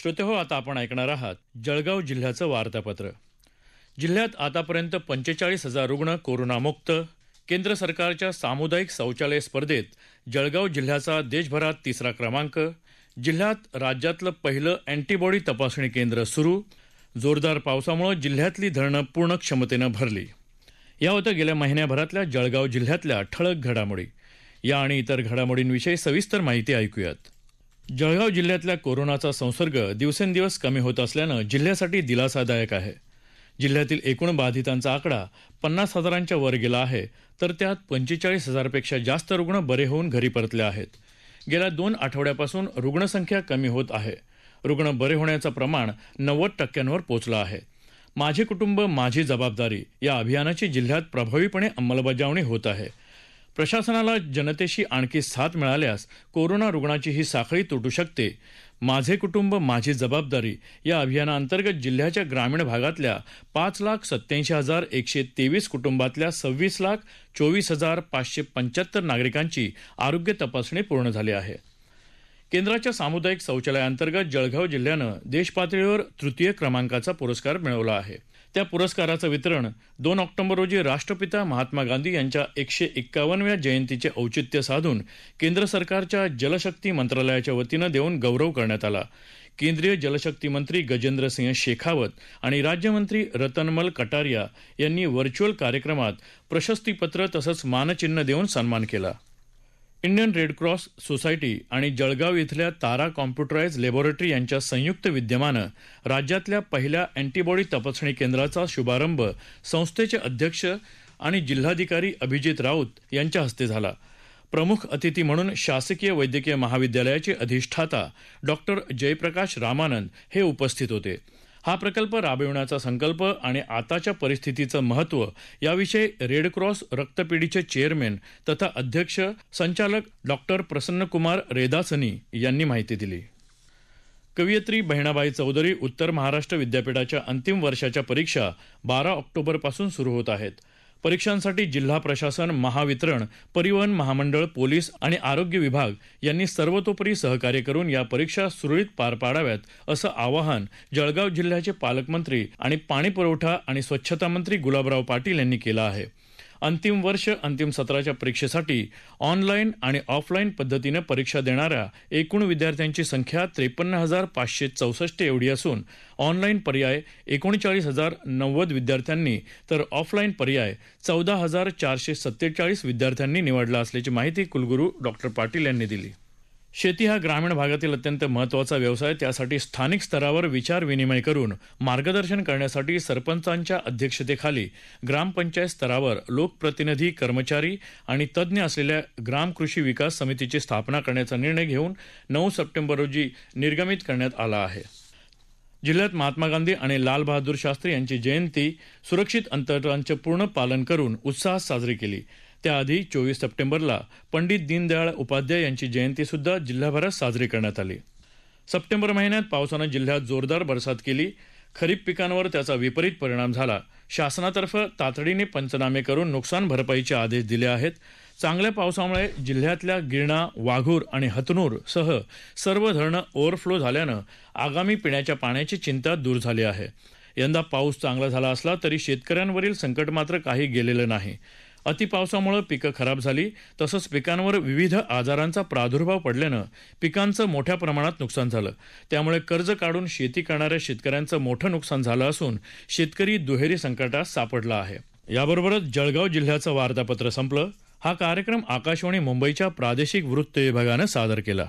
श्रोतेहो आता आपण ऐकणार आहात जळगाव जिल्ह्याचं वार्तापत्र. जिल्ह्यात आतापर्यंत पंचेचाळीस हजार रुग्ण कोरोनामुक्त. केंद्र सरकारच्या सामुदायिक शौचालय स्पर्धेत जळगाव जिल्ह्याचा देशभरात तिसरा क्रमांक. जिल्ह्यात राज्यातलं पहिलं अँटीबॉडी तपासणी केंद्र सुरू. जोरदार पावसामुळे जिल्ह्यातली धरणं पूर्ण क्षमतेनं भरली. या होत्या गेल्या महिन्याभरातल्या जळगाव जिल्ह्यातल्या ठळक घडामोडी. या आणि इतर घडामोडींविषयी सविस्तर माहिती ऐकूयात. जळगाव जिल्ह्यातल्या कोरोनाचा संसर्ग दिवसेंदिवस कमी होत असल्यानं जिल्ह्यासाठी दिलासादायक आहे. जिल्ह्यातील एकूण बाधितांचा आकडा पन्नास हजारांच्या वर गेला आहे तर त्यात पंचेचाळीस हजारपेक्षा जास्त रुग्ण बरे होऊन घरी परतले आहेत. गेल्या दोन आठवड्यापासून रुग्णसंख्या कमी होत आहे. रुग्ण बरे होण्याचं प्रमाण नव्वद टक्क्यांवर पोचलं आहे. माझे कुटुंब माझी जबाबदारी या अभियानाची जिल्ह्यात प्रभावीपणे अंमलबजावणी होत आहे. प्रशासनाला जनतेशी आणखी साथ मिळाल्यास कोरोना रुग्णाची ही साखळी तुटू शकते. माझे कुटुंब माझी जबाबदारी या अभियानाअंतर्गत जिल्ह्याच्या ग्रामीण भागातल्या पाच लाख सत्याऐंशी हजार एकशे तेवीस कुटुंबातल्या सव्वीस लाख चोवीस हजार पाचशे पंच्याहत्तर नागरिकांची आरोग्य तपासणी पूर्ण झाली आहे. केंद्राच्या सामुदायिक शौचालयाअंतर्गत जळगाव जिल्ह्यानं देशपातळीवर तृतीय क्रमांकाचा पुरस्कार मिळवला आहे. त्या पुरस्काराचं वितरण दोन ऑक्टोबर रोजी राष्ट्रपिता महात्मा गांधी यांच्या एकशे एक्कावनव्या जयंतीचे औचित्य साधून केंद्र सरकारच्या जलशक्ती मंत्रालयाच्या वतीनं देऊन गौरव करण्यात आला. केंद्रीय जलशक्ती मंत्री गजेंद्र सिंह शेखावत आणि राज्यमंत्री रतनमल कटारिया यांनी व्हर्च्युअल कार्यक्रमात प्रशस्तीपत्र तसंच मानचिन्ह देऊन सन्मान केला. इंडियन रेड क्रॉस सोसायटी आणि जळगाव इथल्या तारा कॉम्प्युटराइज लॅबोरेटरी यांच्या संयुक्त विद्यमानं राज्यातल्या पहिल्या अँटीबॉडी तपासणी केंद्राचा शुभारंभ संस्थेचे अध्यक्ष आणि जिल्हाधिकारी अभिजित राऊत यांच्या हस्ते झाला. प्रमुख अतिथी म्हणून शासकीय वैद्यकीय महाविद्यालयाचे अधिष्ठाता डॉक्टर जयप्रकाश रामानंद हे उपस्थित होते. हा प्रकल्प राबविण्याचा संकल्प आणि आताच्या परिस्थितीचं महत्त्व याविषयी रेडक्रॉस रक्तपेढीचे चेअरमॅन तथा अध्यक्ष संचालक डॉक्टर प्रसन्नकुमार रेदासनी यांनी माहिती दिली. कवयित्री बहिणाबाई चौधरी उत्तर महाराष्ट्र विद्यापीठाच्या अंतिम वर्षाच्या परीक्षा बारा ऑक्टोबरपासून सुरू होत आहेत. परीक्षांसाठी जिल्हा प्रशासन महावितरण परिवहन महामंडळ पोलीस आणि आरोग्य विभाग यांनी सर्वतोपरी सहकार्य करून या परीक्षा सुरळीत पार पाडाव्यात असं आवाहन जळगाव जिल्ह्याचे पालकमंत्री आणि पाणीपुरवठा आणि स्वच्छता मंत्री गुलाबराव पाटील यांनी केलं आहे. अंतिम वर्ष अंतिम सत्राच्या परीक्षेसाठी ऑनलाईन आणि ऑफलाईन पद्धतीनं परीक्षा देणाऱ्या एकूण विद्यार्थ्यांची संख्या त्रेपन्न हजार पाचशे चौसष्ट एवढी असून ऑनलाईन पर्याय एकोणचाळीस हजार नव्वद विद्यार्थ्यांनी तर ऑफलाईन पर्याय चौदा हजार चारशे सत्तेचाळीस विद्यार्थ्यांनी निवडला असल्याची माहिती कुलगुरू डॉक्टर पाटील यांनी दिली. शेती हा ग्रामीण भागातील अत्यंत महत्त्वाचा व्यवसाय. त्यासाठी स्थानिक स्तरावर विचार विनिमय करून मार्गदर्शन करण्यासाठी सरपंचांच्या अध्यक्षतेखाली ग्रामपंचायत स्तरावर लोकप्रतिनिधी कर्मचारी आणि तज्ज्ञ असलेल्या ग्राम कृषी विकास समितीची स्थापना करण्याचा निर्णय घेऊन नऊ सप्टेंबर रोजी निर्गमित करण्यात आला आहे. जिल्ह्यात महात्मा गांधी आणि लालबहादूर शास्त्री यांची जयंती सुरक्षित अंतरांचे पूर्ण पालन करून उत्साहात साजरी केली. त्याआधी चोवीस सप्टेंबरला पंडित दीनदयाळ उपाध्याय यांची जयंतीसुद्धा जिल्हाभरात साजरी करण्यात आली. सप्टेंबर महिन्यात पावसानं जिल्ह्यात जोरदार बरसात केली. खरीप पिकांवर त्याचा विपरीत परिणाम झाला. शासनातर्फे तातडीने पंचनामे करून नुकसान भरपाईचे आदेश दिले आहेत. चांगल्या पावसामुळे जिल्ह्यातल्या गिरणा वाघूर आणि हतनूर सह सर्व धरणं ओव्हरफ्लो झाल्यानं आगामी पिण्याच्या पाण्याची चिंता दूर झाली आहे. यंदा पाऊस चांगला झाला असला तरी शेतकऱ्यांवरील संकट मात्र काही गेलेलं नाही. अतिपावसामुळे पिकं खराब झाली. तसंच पिकांवर विविध आजारांचा प्रादुर्भाव पडल्यानं पिकांचं मोठ्या प्रमाणात नुकसान झालं. त्यामुळे कर्ज काढून शेती करणाऱ्या शेतकऱ्यांचं मोठं नुकसान झालं असून शेतकरी दुहेरी संकटात सापडला आहे. याबरोबरच जळगाव जिल्ह्याचं वार्तापत्र संपलं. हा कार्यक्रम आकाशवाणी मुंबईच्या प्रादेशिक वृत्त विभागानं सादर केला.